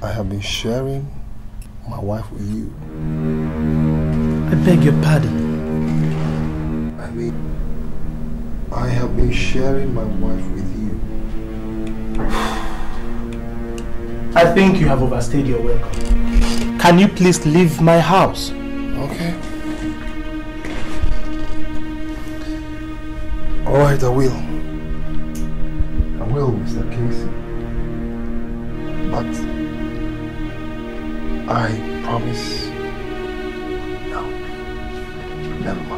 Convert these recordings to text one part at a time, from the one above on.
I have been sharing my wife with you. I beg your pardon. I mean, I have been sharing my wife with you. I think you have overstayed your welcome. Can you please leave my house? Okay. All right, I will. I will, Mr. Casey. But I promise. No, never mind.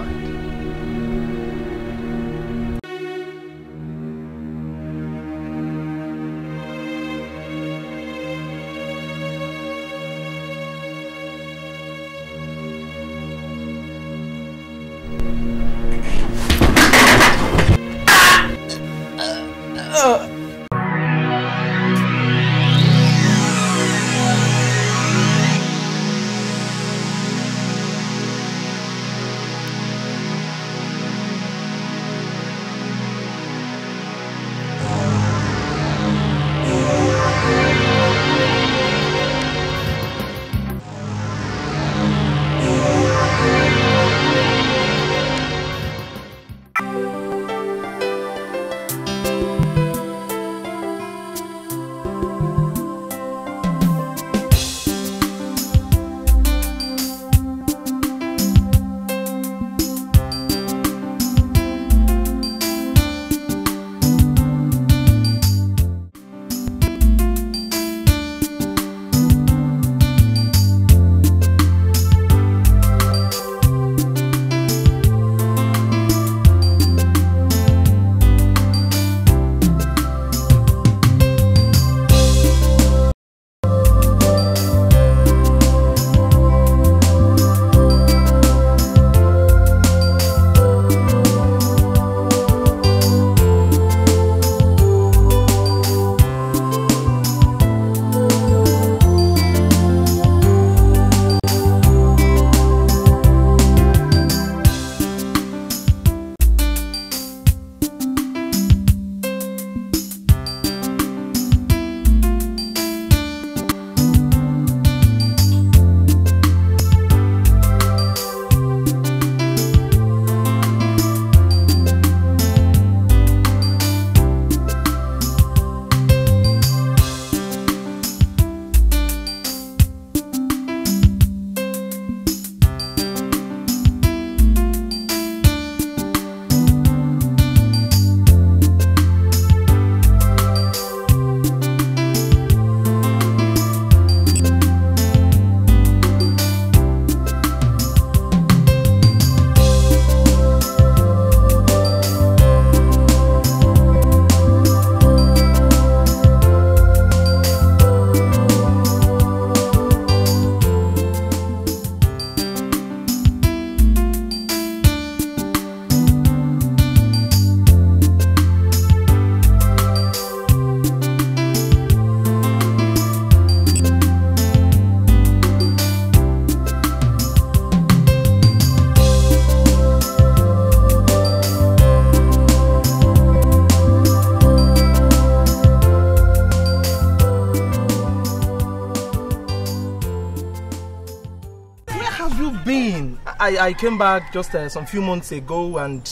I, I came back just uh, some few months ago and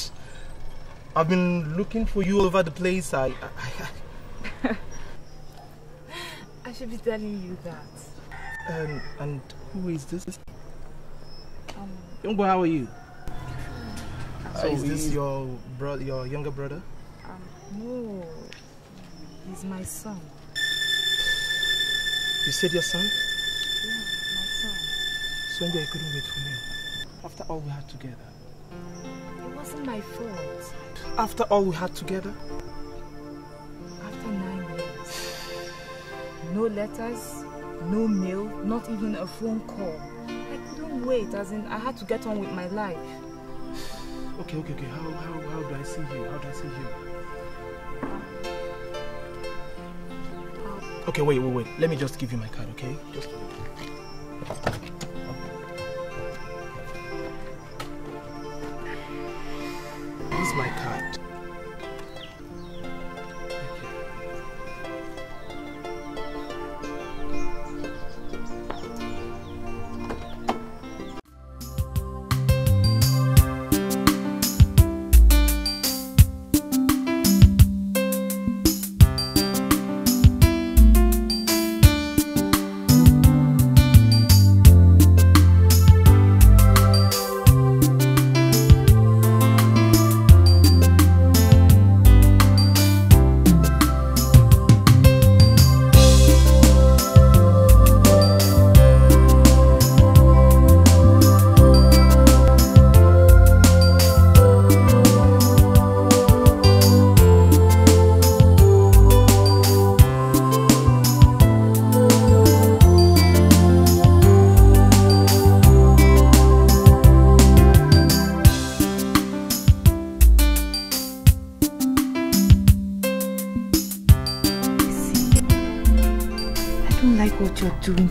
I've been looking for you over the place. I, I, I should be telling you that. and, and who is this? Um, Young boy, how are you? I'm So is this sorry. your brother, your younger brother? Um, no, he's my son. You said your son? Yeah, my son. So you couldn't wait for me. After all we had together. It wasn't my fault. After all we had together? After nine years, no letters, no mail, not even a phone call. I couldn't wait, as in I had to get on with my life. Okay, okay, okay. How, how, how do I see you? How do I see you? Okay, wait, wait, wait. Let me just give you my card, okay? Just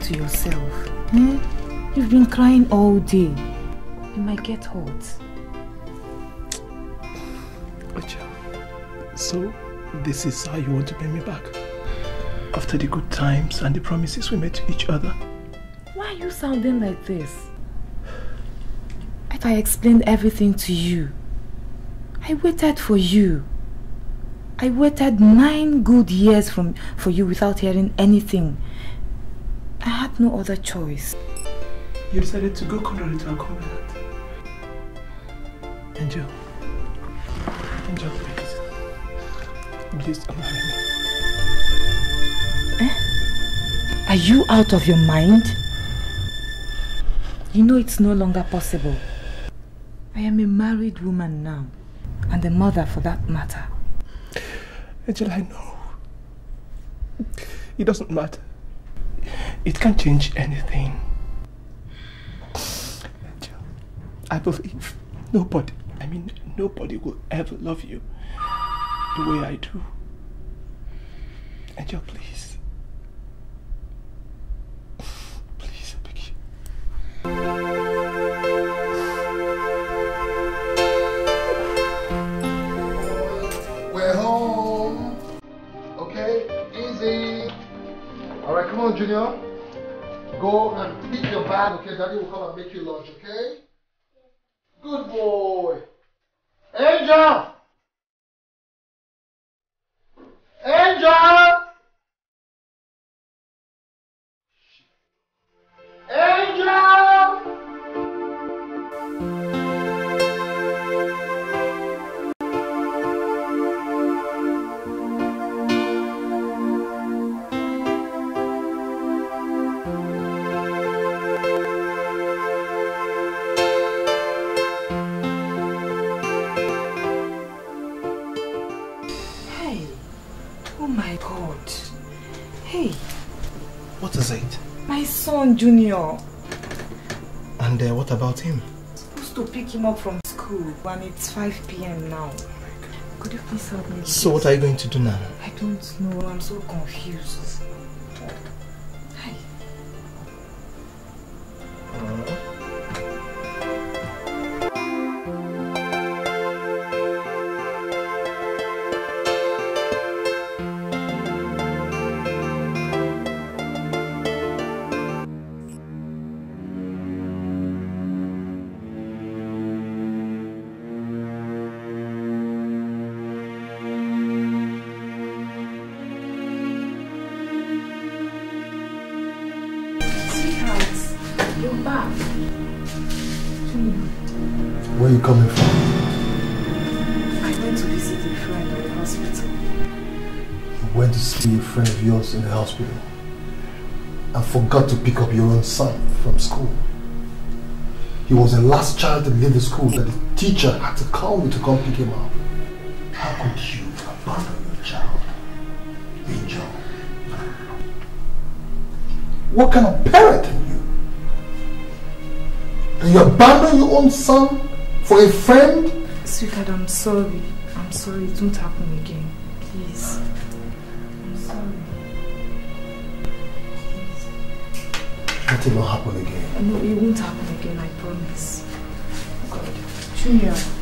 to yourself. Hmm? You've been crying all day. You might get hurt. So, this is how you want to pay me back? After the good times and the promises we made to each other? Why are you sounding like this? If I explained everything to you, I waited for you. I waited nine good years from, for you without hearing anything. Had no other choice. You decided to go contrary to our covenant. Angel. Angel, please. Please me. Eh? Are you out of your mind? You know it's no longer possible. I am a married woman now, and a mother for that matter. Angel, I know. It doesn't matter. It can't change anything. Angel, I believe nobody, I mean, nobody will ever love you the way I do. Angel, please. Junior. Go and pick your bag, okay? Daddy will come and make you lunch, okay? Good boy. Angel! Angel! Angel! It? My son, Junior! And uh, what about him? supposed to pick him up from school and it's 5 p.m. now. Could you please help me? So what are you going to do now? I don't know. I'm so confused. Friend of yours in the hospital and forgot to pick up your own son from school. He was the last child to leave the school that the teacher had to call me to come pick him up. How could you abandon your child? Angel. What kind of parent are you? And you abandon your own son for a friend? Sweetheart, I'm sorry. I'm sorry. It won't happen again. It not happen again. No, it won't happen again, I promise. God. Junior.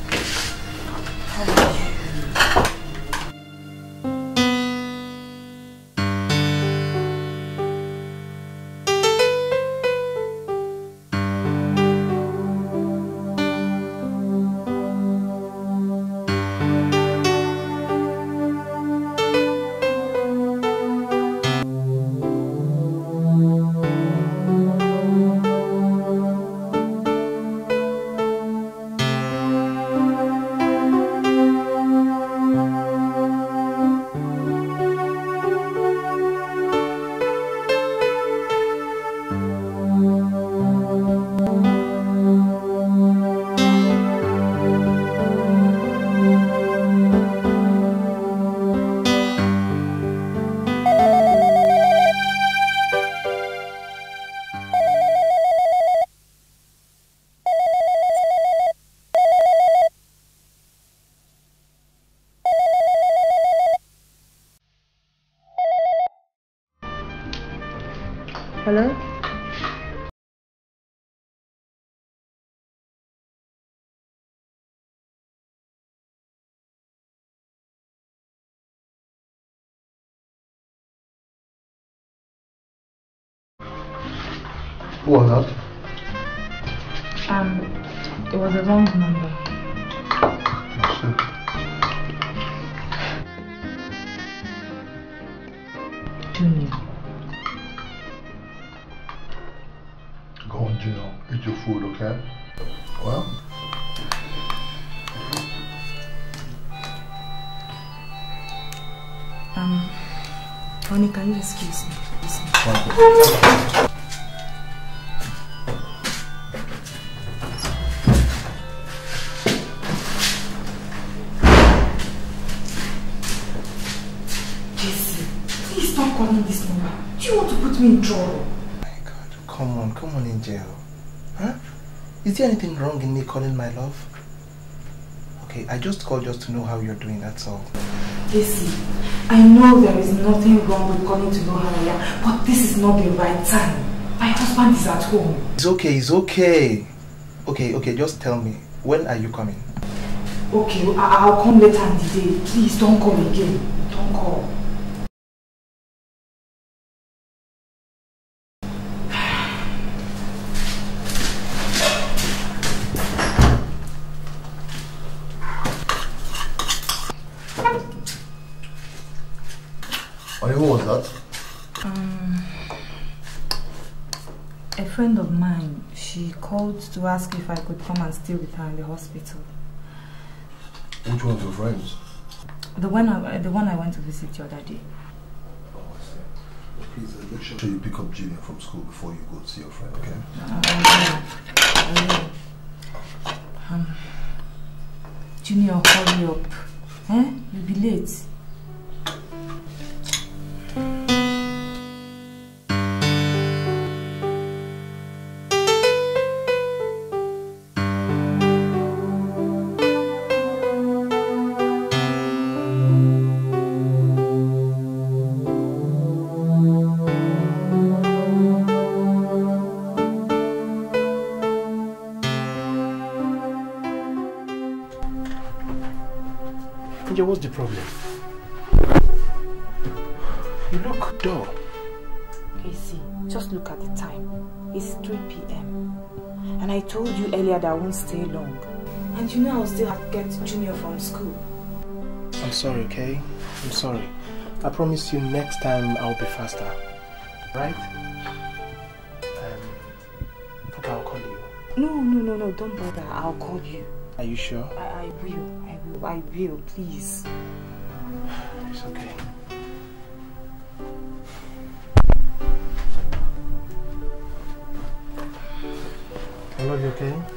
Was that? Um, it was a wrong number. Junior. Go on, Gino. Eat your food, okay? Well, Um, honey, can you excuse me? Excuse me. Is there anything wrong in me calling my love? Okay, I just called just to know how you're doing, that's all. Jesse, I know there is nothing wrong with calling to know how I am, but this is not the right time. My husband is at home. It's okay, it's okay. Okay, okay, just tell me, when are you coming? Okay, I- I'll come later in the day. Please don't call again. Don't call. Honey, who was that? A friend of mine, she called to ask if I could come and stay with her in the hospital. Which one of your friends? The one I, the one I went to visit the other day. Oh, I see. Please, uh, make sure you pick up Junior from school before you go to see your friend, okay? I will. Um, Junior, hurry up. Eh? You'll be late. Problem? You look dull. Casey, just look at the time. It's 3 p.m. And I told you earlier that I won't stay long. And you know I'll still have to get Junior from school. I'm sorry, okay? I'm sorry. I promise you next time I'll be faster. Right? Um, I'll call you. No, no, no, no, don't bother. I'll call you. Are you sure? I, I will, I will, please. It's okay. Hello, you okay?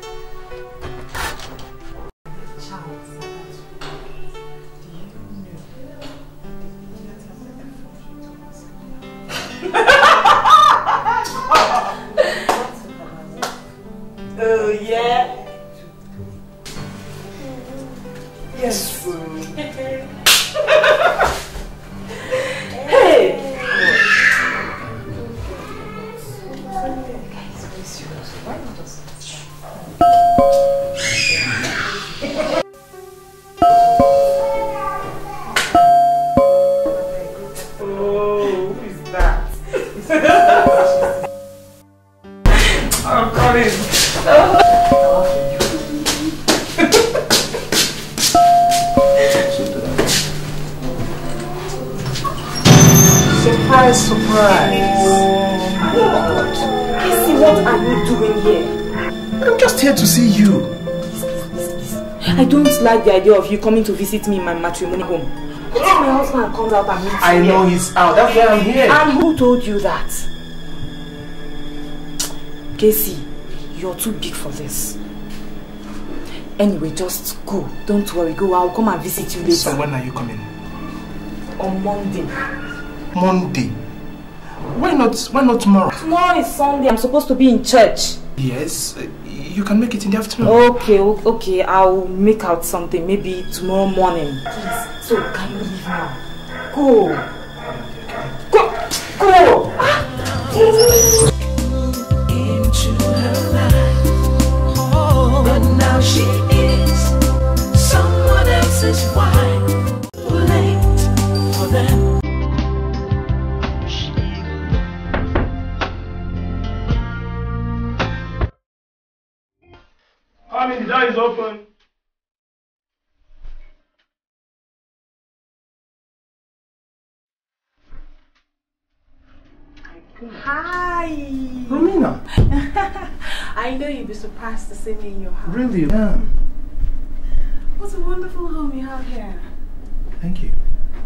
I'm coming. Surprise, surprise. Casey, what are you doing here? I'm just here to see you. I don't like the idea of you coming to visit me in my matrimonial home. What if my husband comes out and meets I know he's out. That's why I'm here. And who told you that? Casey, you're too big for this. Anyway, just go. Don't worry. Go. I'll come and visit you later. So when are you coming? On Monday. Monday. Why not? Why not tomorrow? Tomorrow is Sunday. I'm supposed to be in church. Yes, uh, you can make it in the afternoon. Okay, okay. I'll make out something. Maybe tomorrow morning. Please. So can you leave now? Go. Go. Go. Ah. she is someone else's wife. Late for them. Hi. Romina. I know you'd be surprised to see me in your house. Really? Yeah. What a wonderful home you have here. Thank you.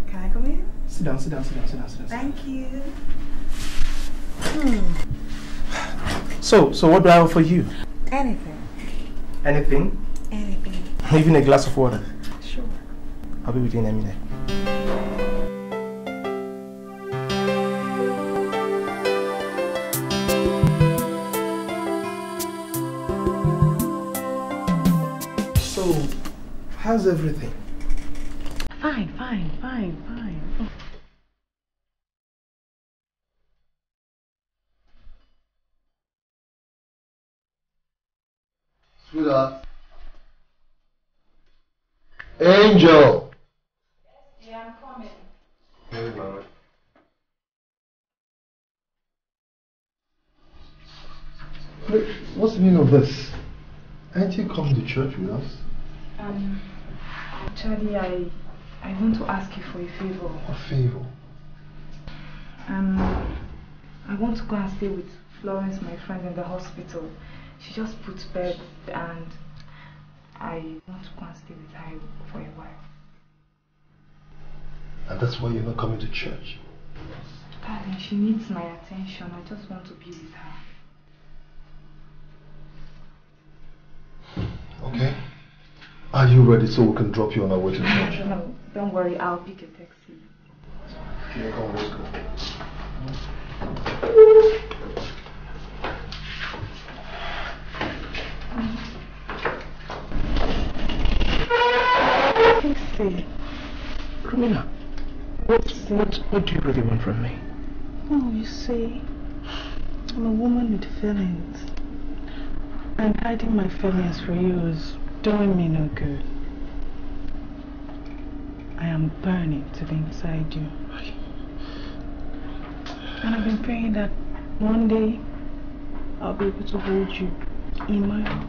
Can I come in? Sit down, sit down, sit down, sit down, sit down. Thank you. Hmm. So, so what do I offer you? Anything. Anything? Anything. Even a glass of water. Sure. I'll be with you in a minute. How's everything? Fine, fine, fine, fine. Sweetheart. Angel. Yeah, I'm coming. Hey, Mama. Wait, what's the meaning of this? Aren't you coming to church with us? Um, actually, I, I want to ask you for a favor. A favor. Um, I want to go and stay with Florence, my friend, in the hospital. She just put bed and I want to go and stay with her for a while. And that's why you're not coming to church. Darling, she needs my attention. I just want to be with her. Okay? Are you ready so we can drop you on our way to church? No, don't worry, I'll pick a taxi. Okay, come, let's go. Hey, Romina, what, what, what do you really want from me? Oh, you see, I'm a woman with feelings. And hiding my feelings for you is doing me no good. I am burning to be inside you. And I've been praying that one day I'll be able to hold you in my arms.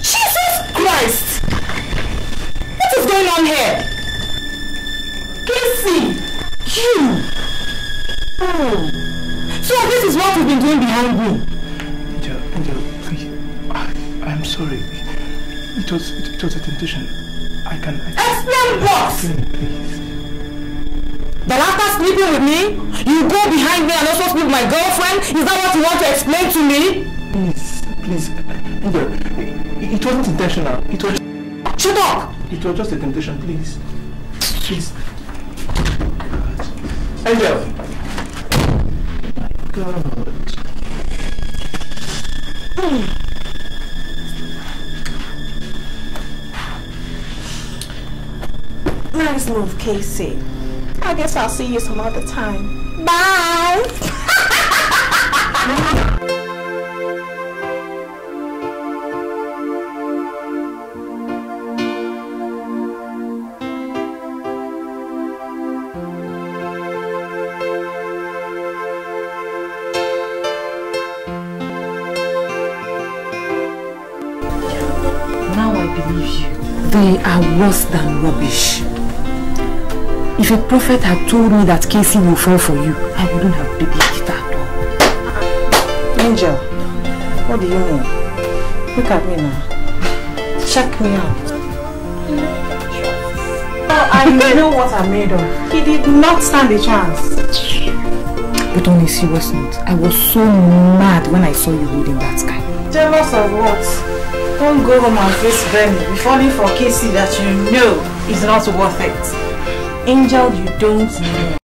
Jesus Christ! What is going on here? Casey! You! Oh. So this is what we've been doing behind me. Angel, Angel, please. I, I'm sorry. It was, it, it was a temptation. I can, I can. Explain what? Explain, please. That after sleeping with me, you go behind me and also sleep with my girlfriend? Is that what you want to explain to me? Please, please. Angel, it, it wasn't intentional. It was, Shut up! it was just a temptation, please. Please. Angel! God. Nice move, Casey. I guess I'll see you some other time. Bye! are worse than rubbish. If a prophet had told me that Casey will fall for you, I wouldn't have believed it at all. Angel, what do you mean? Look at me now. Check me out. Oh, I know what I'm made of. He did not stand a chance. But on a serious note, I was so mad when I saw you holding that guy. Jealous of what? Don't go home and face Benny. Be falling for Casey that you know is not worth it. Angel, you don't know.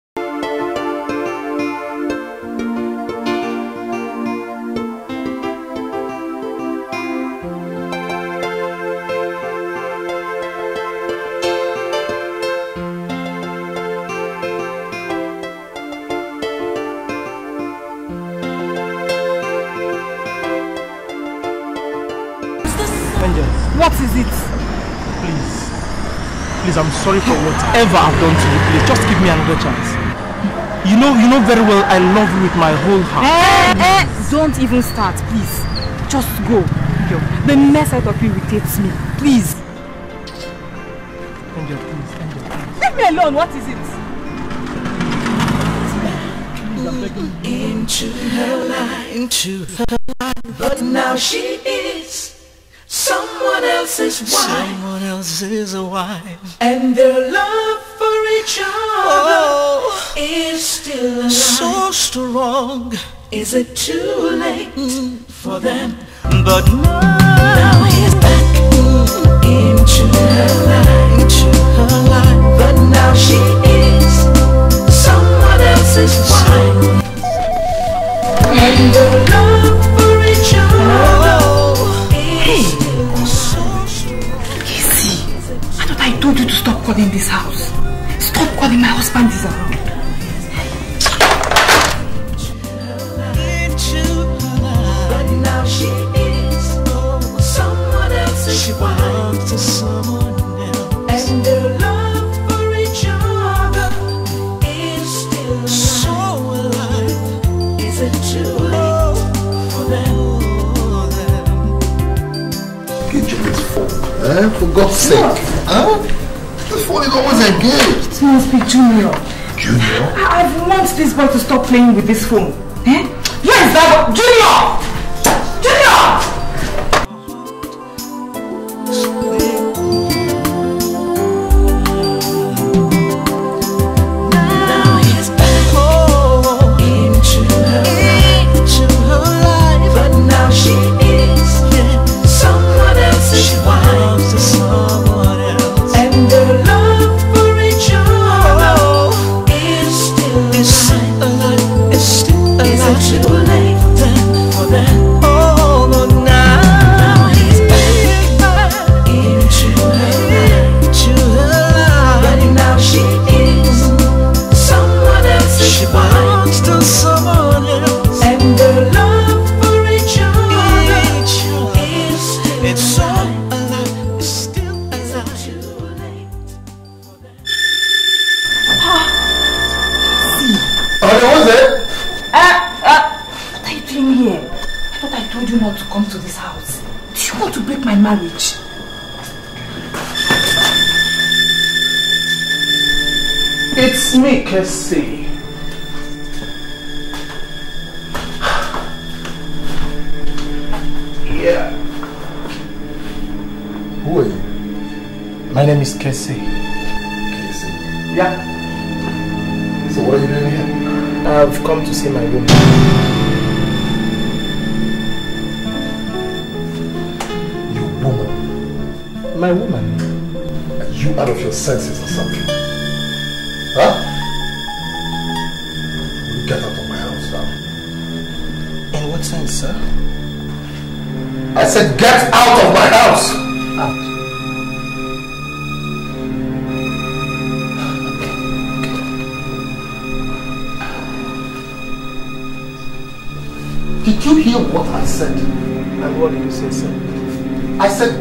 sorry for whatever I've done to you. Please, just give me another chance. You know, you know very well I love you with my whole heart. Eh, eh, eh. don't even start, please. Just go. The mess out of you irritates me. Please. Angel, please, Angel, please. Leave me alone. What is it? Into her line, into her line, but now she is someone else's wife, Someone else's wine. And their love for each other oh, is still alive. So strong. Is it too late for them? But no. Now he's back into her life. Into her life. But now she is someone else's wife, And their love. told you to stop calling this house. Stop calling my husband is around. She is someone to someone Eh? For God's sake. Huh? The phone is always engaged. It must be Junior. Junior? I, I want this boy to stop playing with this phone. Eh? Yes, that Junior! I said,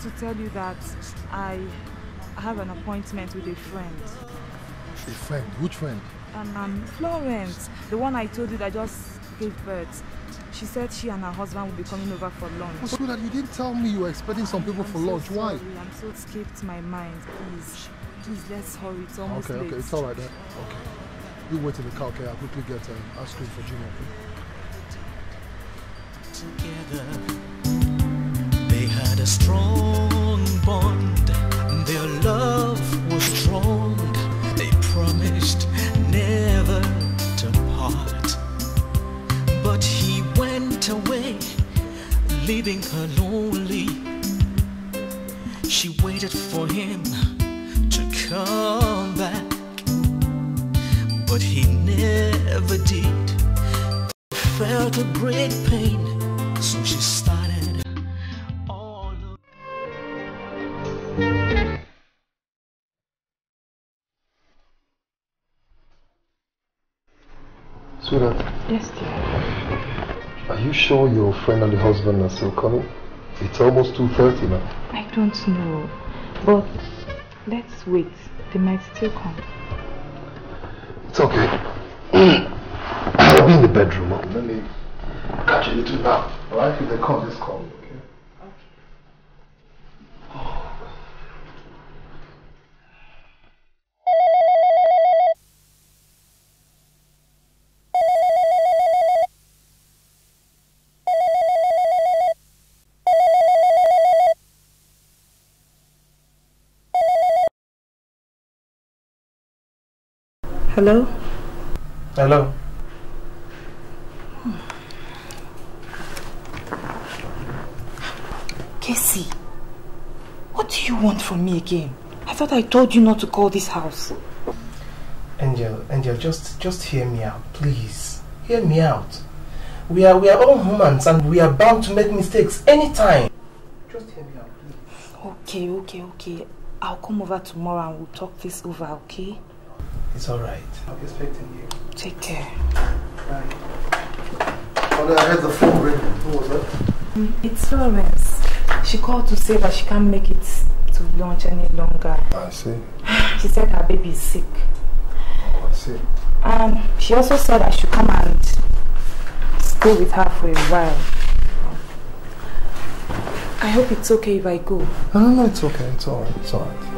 I to tell you that I have an appointment with a friend. A friend. Which friend? Um, um, Florence, the one I told you that just gave birth. She said she and her husband will be coming over for lunch. Oh, that you didn't tell me you were expecting some people I'm for so lunch. Why? sorry, I'm so it skipped my mind. Please, please, let's hurry. It's almost Okay, late. okay, it's alright then. Okay. You wait in the car, okay? I'll quickly get um, ice cream for Junior. Okay? together. Had a strong bond. Their love was strong. They promised never to part. But he went away, leaving her lonely. She waited for him to come back. But he never did felt a great pain, sure your friend and the husband are still coming? It's almost 2.30 now. I don't know, but let's wait. They might still come. It's okay. I'll be in the bedroom. Let me catch a little nap. Alright? If they come, just call Hello? Hello. Casey, what do you want from me again? I thought I told you not to call this house. Angel, Angel, just just hear me out, please. Hear me out. We are we are all humans and we are bound to make mistakes anytime. Just hear me out, please. Okay, okay, okay. I'll come over tomorrow and we'll talk this over, okay? It's alright. I'm expecting you. Take care. Bye. Oh, I heard the phone ring. Who was that? Mm, it's Florence. She called to say that she can't make it to lunch any longer. I see. She said her baby is sick. Oh, I see. And she also said I should come and stay with her for a while. I hope it's okay if I go. No, no, no, it's okay. It's alright. It's alright. It's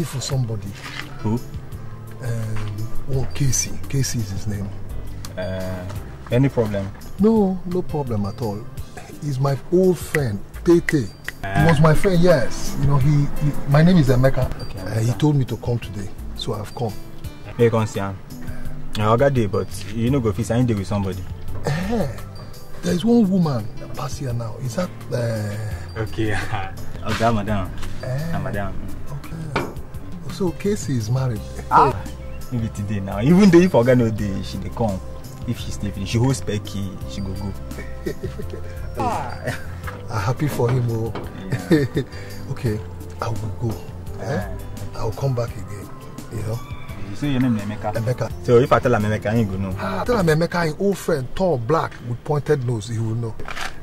looking for somebody. Who? Um, oh, Casey. Casey is his name. Uh, any problem? No, no problem at all. He's my old friend, Tete. he was my friend, yes. You know, he, he my name is Emeka. Okay, Uh, he told me to come today, so I've come. May you come see am? I got day, but you know go fit sign day with somebody. Eh, there's one woman that pass here now. Is that uh, Okay. okay, madam. eh, Ah, madam. So Casey is married. Ah. Maybe today now. Even though if Oga no dey, she dey come. If she stay finish, she hold spare key, she go go. I'm happy for him. Oh. okay, I will go. Eh? I will come back again. You know, You say your name na Emeka. Emeka. So if I tell am Emeka, he go know. Ah, tell him Emeka, an old friend, tall, black, with pointed nose. He will know.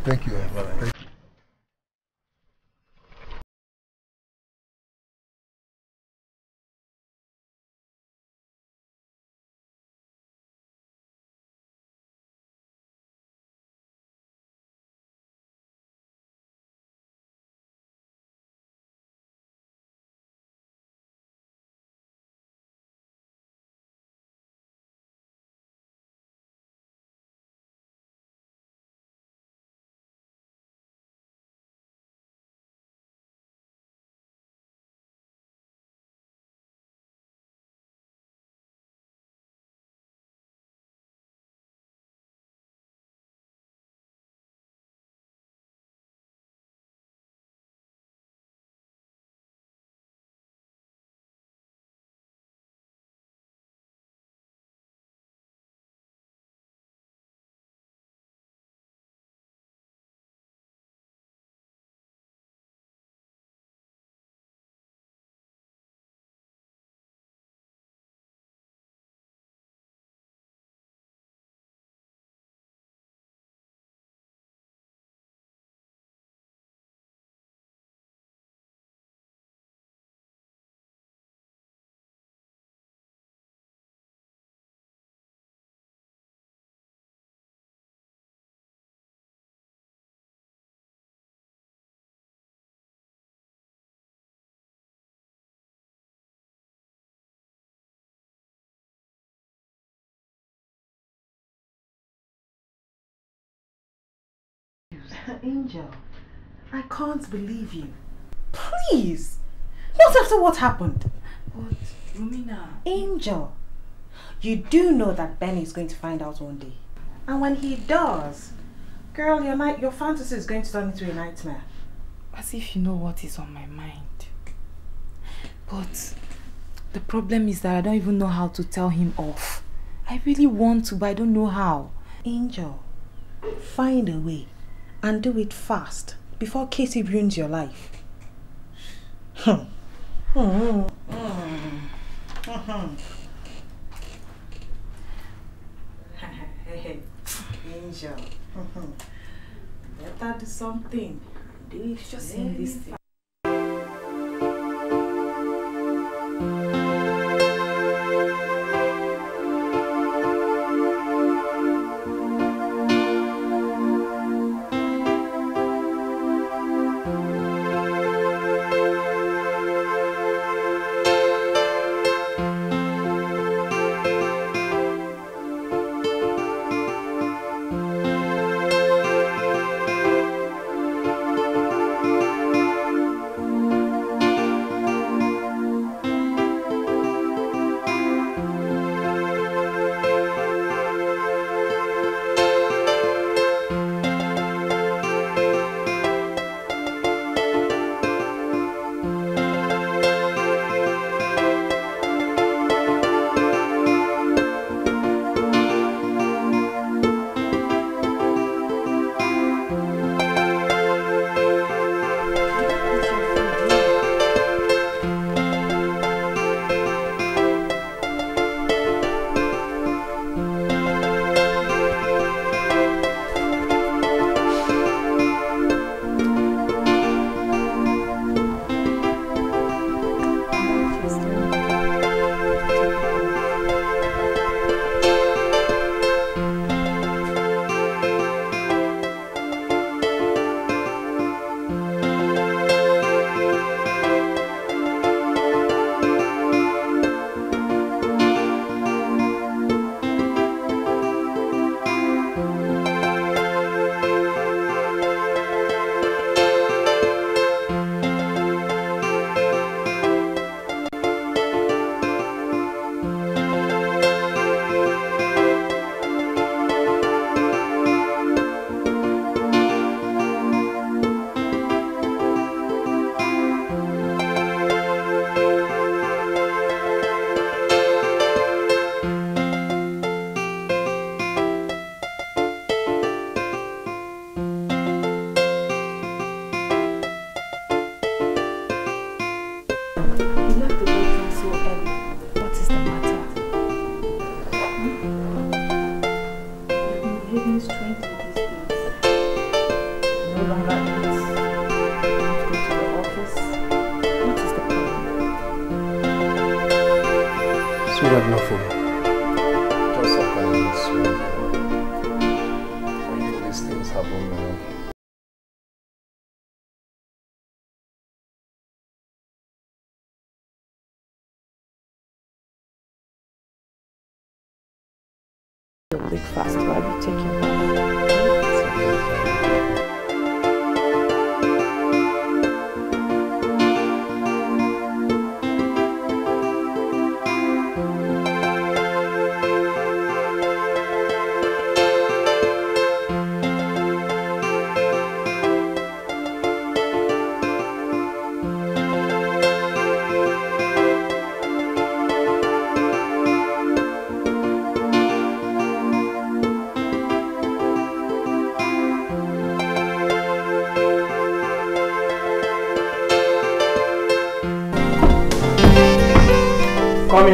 Thank you. Thank you. Angel, I can't believe you. Please! Not after what happened. But, Romina, Angel, you do know that Benny is going to find out one day. And when he does, girl, your night, your fantasy is going to turn into a nightmare. as if you know what is on my mind. But the problem is that I don't even know how to tell him off. I really want to, but I don't know how. Angel, find a way and do it fast before Casey ruins your life. Hmm. Hmm. Hmm. Angel, better do something. Do it Just saying this thing.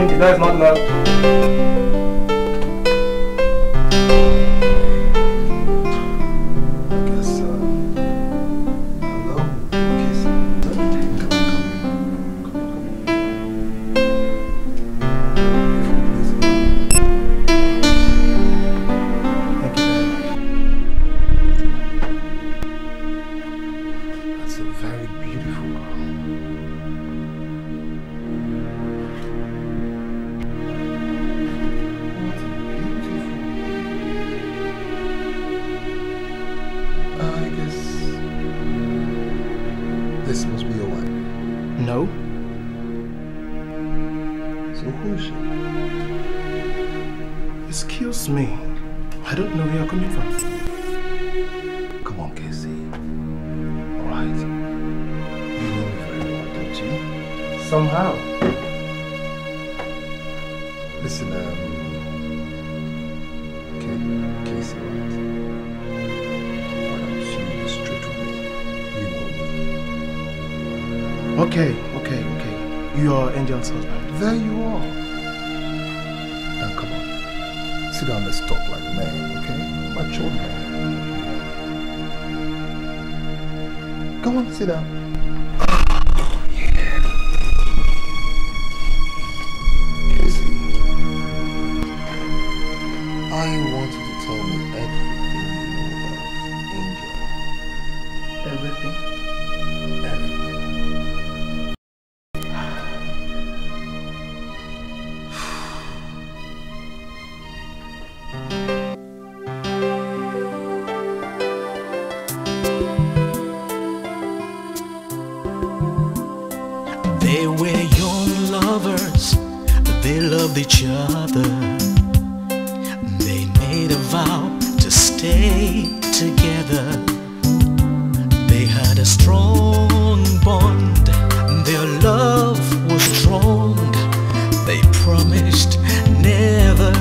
Door is not locked. They were young lovers, they loved each other. They made a vow to stay together. They had a strong bond, their love was strong. They promised never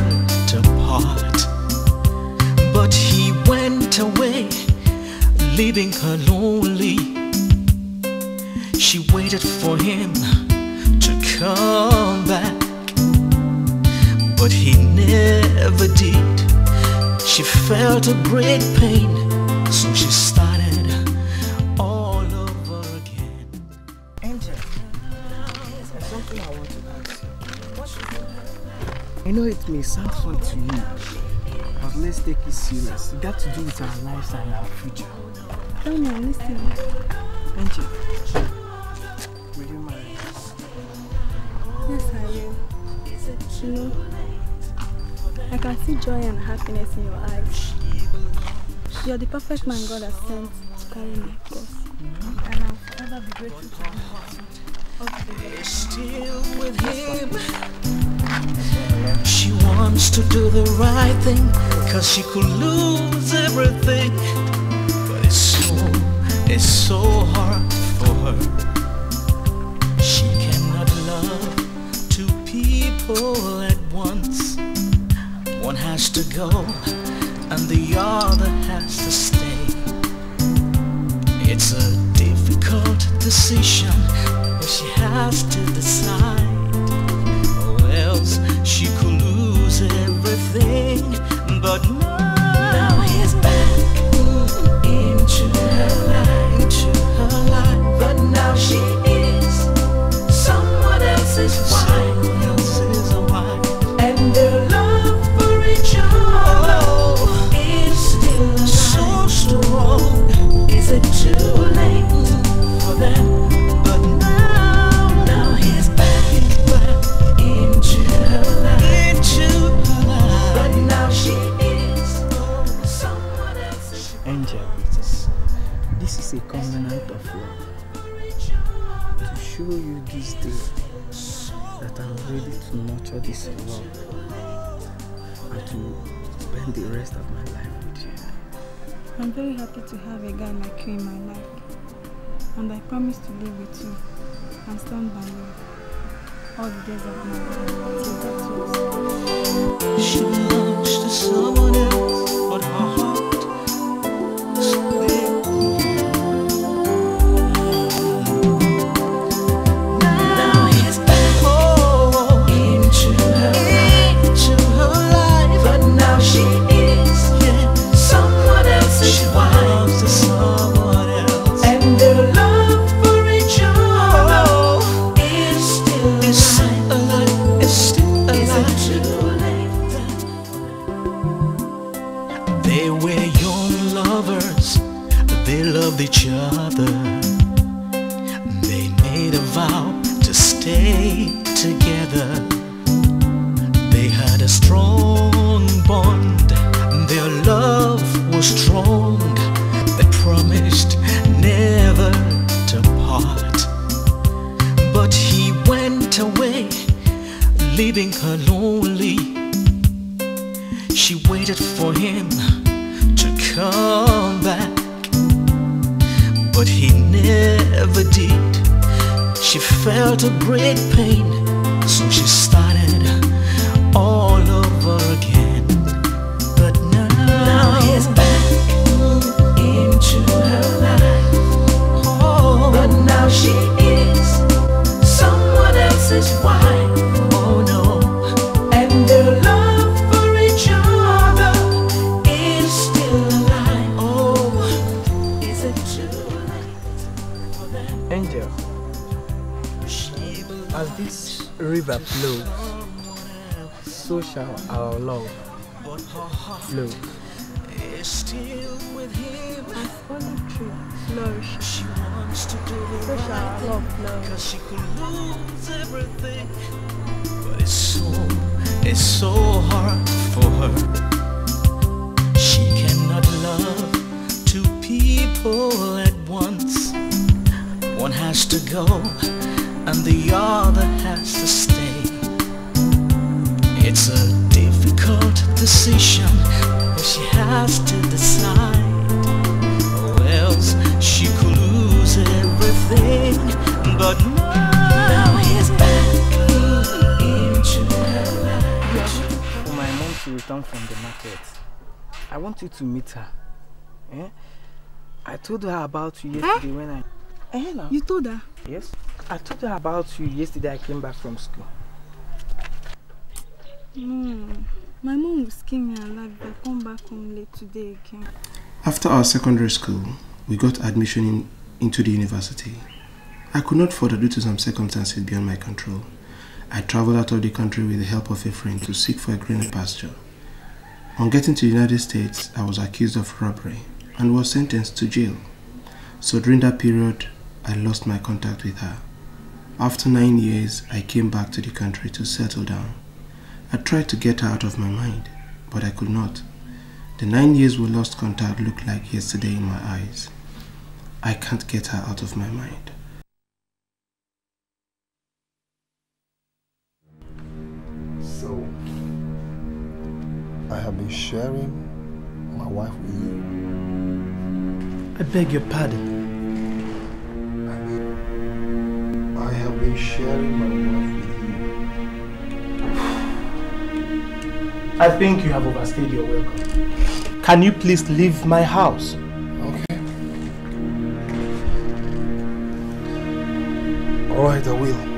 to part. But he went away, leaving her lonely. She waited for him felt a great pain, so she started all over again. Angel, there's something I want to ask you. I know it may sound fun to you, but let's take it serious. It got to do with our lives and our future. Tell me, I'm listening. Angel, joy and happiness in your eyes. You're the perfect man God has sent to carry me across. And I'll forever be grateful to you. Still with him. She wants to do the right thing, cause she could lose everything. But it's so, it's so hard for her. She cannot love two people at once. Has to go, and the other has to stay. It's a difficult decision, but she has to decide. Or else she could lose everything. But now he's back into her life, into her life. But now she this love and to spend the rest of my life with you. I'm very happy to have a guy like you in my life. And I promise to live with you and stand by you all the days of my life. She belongs to someone else, shall our love flow. Is still with him. As olive She wants to do so shall our love flourish. Cause she could lose everything But it's so, it's so hard for her She cannot love two people at once One has to go and the other has to stay It's a difficult decision But she has to decide or else she could lose everything. But now he's back into her life. For my mom to return from the market, I want you to meet her. Eh? I told her about you yesterday when I. Eh, now? You told her? Yes. I told her about you yesterday I came back from school. No. My mom will me alive if I come back home late today again. After our secondary school, we got admission in, into the university. I could not further due to some circumstances beyond my control. I traveled out of the country with the help of a friend to seek for a greener pasture. On getting to the United States, I was accused of robbery and was sentenced to jail. So during that period, I lost my contact with her. After nine years, I came back to the country to settle down. I tried to get her out of my mind, but I could not. The nine years we lost contact look like yesterday in my eyes. I can't get her out of my mind. So, I have been sharing my wife with you. I beg your pardon. I have been sharing my wife I think you have overstayed your welcome. Can you please leave my house? Okay. All right, I will.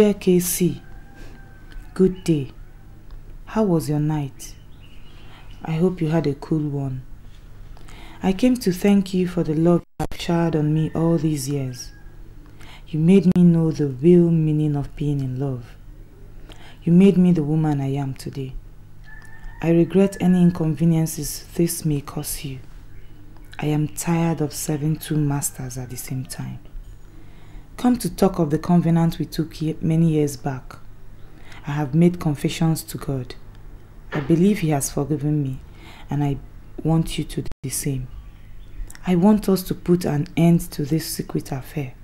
Dear KC, good day. How was your night? I hope you had a cool one. I came to thank you for the love you have showered on me all these years. You made me know the real meaning of being in love. You made me the woman I am today. I regret any inconveniences this may cause you. I am tired of serving two masters at the same time. Come to talk of the covenant we took many years back. I have made confessions to God. I believe He has forgiven me, and I want you to do the same. I want us to put an end to this secret affair.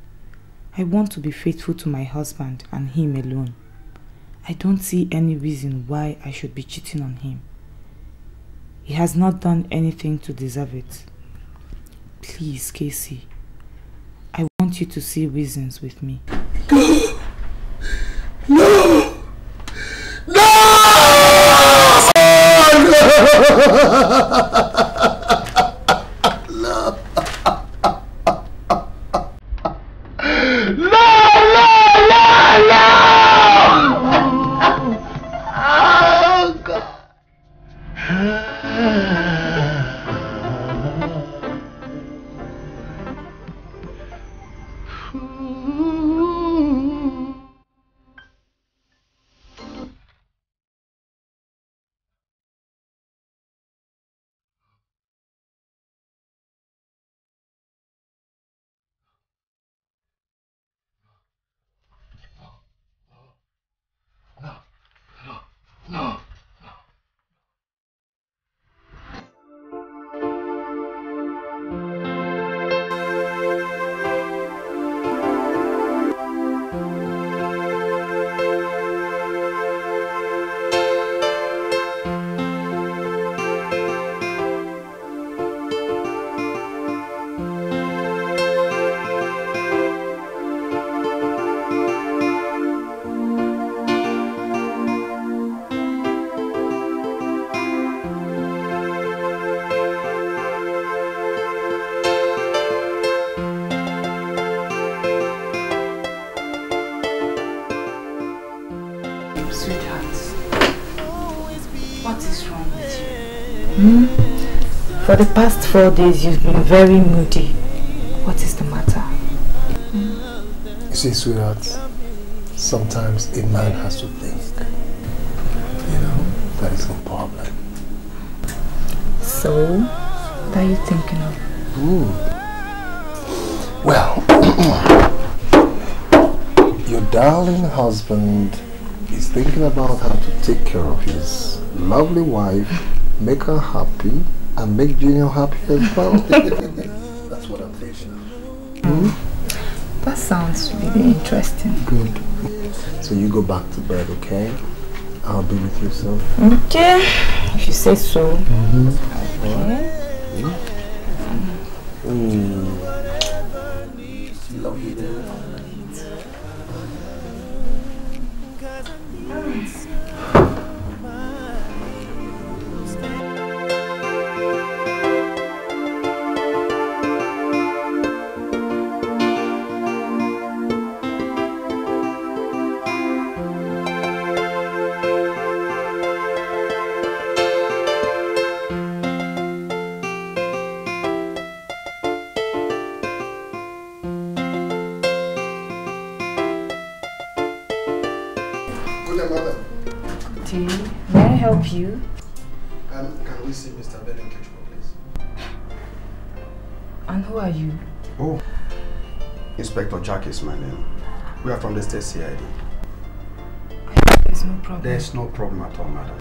I want to be faithful to my husband and him alone. I don't see any reason why I should be cheating on him. He has not done anything to deserve it. Please, Casey, I want you to see reasons with me. No! No! For the past four days, you've been very moody. What is the matter? You see, sweetheart, sometimes a man has to think. You know, that is no problem. So, what are you thinking of? Ooh. Well, your darling husband is thinking about how to take care of his lovely wife, make her happy, and make Junior happy as well. That's what I'm thinking. Hmm? That sounds really interesting. Good. So you go back to bed, okay? I'll be with you soon. Okay, if you say so. Okay. Jack is my name. We are from the state CID. There's no problem. There's no problem at all, madam.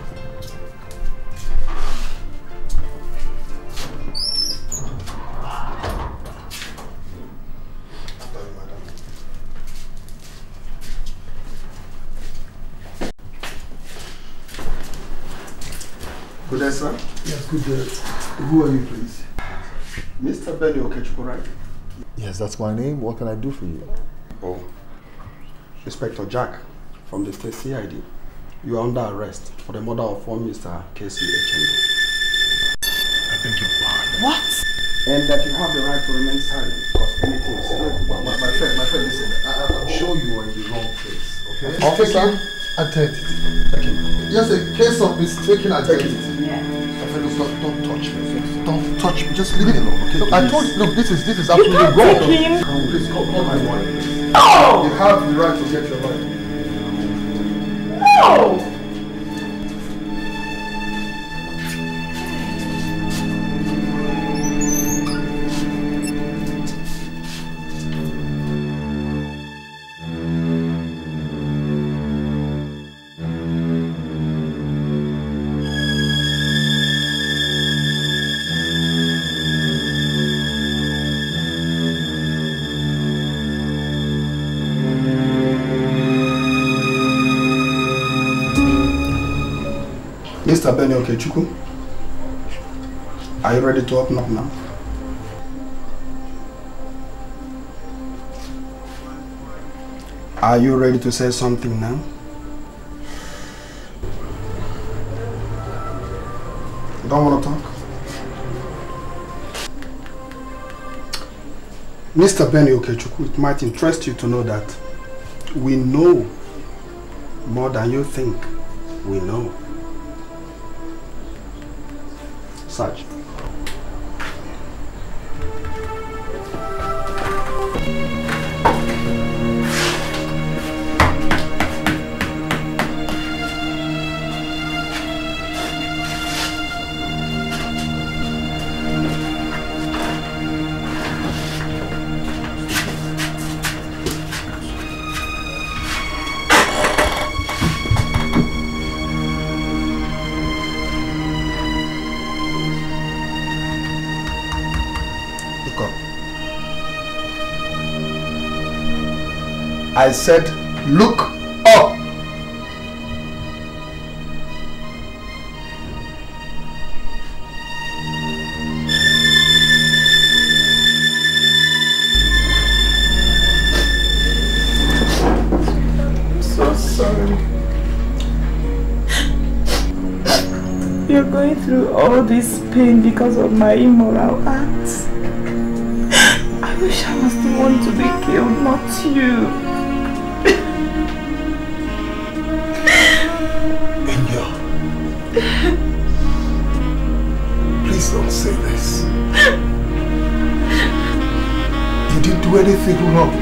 Good day, sir. Yes, good day. Who are you, please? Mr. Benny Okechukwu, right? Yes, that's my name. What can I do for you? Oh, Inspector Jack from the state CID. You are under arrest for the murder of one Mr. Casey Echendo. I beg your pardon. What? And that you have the right to remain silent because anything is said. My, my friend, my friend, listen. I, I'm sure you are in the wrong place, Okay. Officer? Identity. Take him. Yes, a case of mistaken identity. Don't touch me. Just leave it alone, okay? Look, I told you, look, this is this is absolutely you can't wrong. take him. Come, please, call, call my wife, please. No! You have the right to get your life. No! Benny Okechukwu, are you ready to open up now? Are you ready to say something now? Don't want to talk? Mr. Benny Okechukwu, it might interest you to know that we know more than you think we know. site. I said, look up. I'm so sorry. You're going through all this pain because of my immoral acts. I wish I was the one to be killed, not you. Didn't do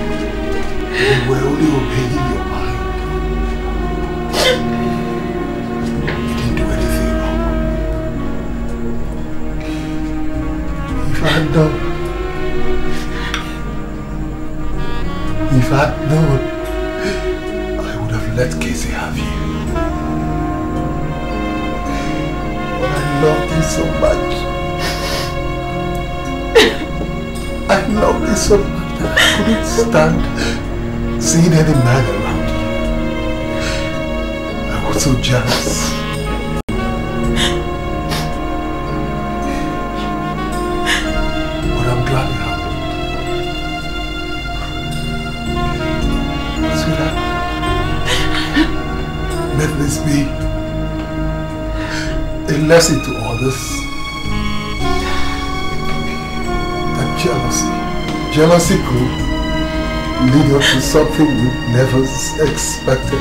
jealousy, jealousy could lead us to something we never expected.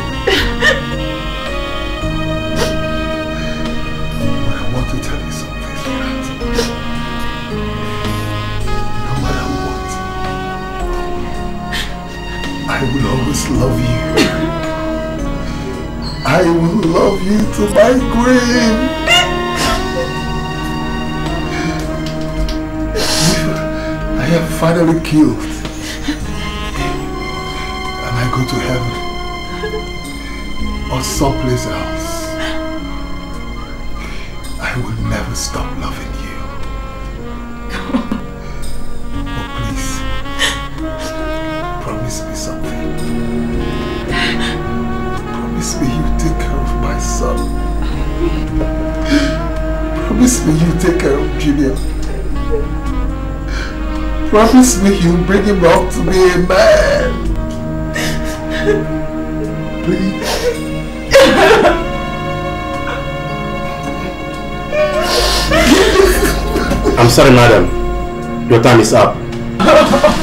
But I want to tell you something, sweetheart. No matter what, I will always love you. I will love you to my grave. Am finally killed. And I go to heaven. Or someplace else. I will never stop loving you. But please, promise me something. Promise me you take care of my son. Promise me you take care of Junior. Promise me you'll bring him up to be a man. Please. I'm sorry, madam. Your time is up.